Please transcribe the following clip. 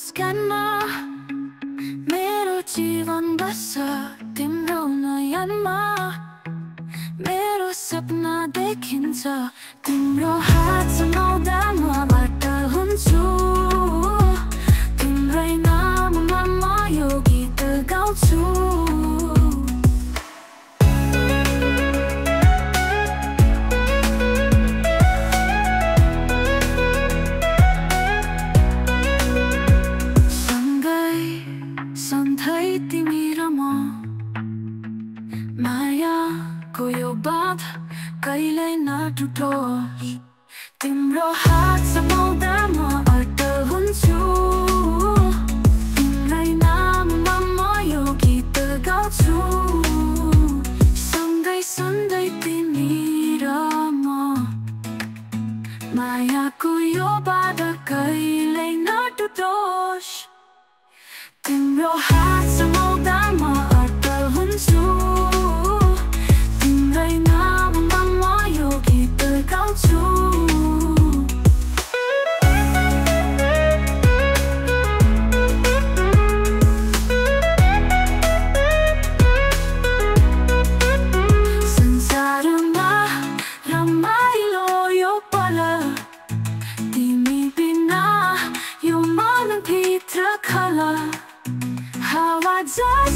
स्क्यानमा मेरो जीवन बस्छ तिम्रो नयनमा मेरो सपना देखिन्छ तिम्रो हात समाउँदा मबाट हुन्छु तिम्रै नाममा म यो गीत गाउँछु तिमी र म मायाको यो बाँध कहिल्यै नटुटोस् तिम्रो हात समाउँदा म अटल हुन्छु तिम्रै नाममा म यो गीत गाउँछु सँगै सुन्दै तिमी र म मायाको यो बाधा कहिल्यै नटुटोस् तिम्रो हात color, how I die.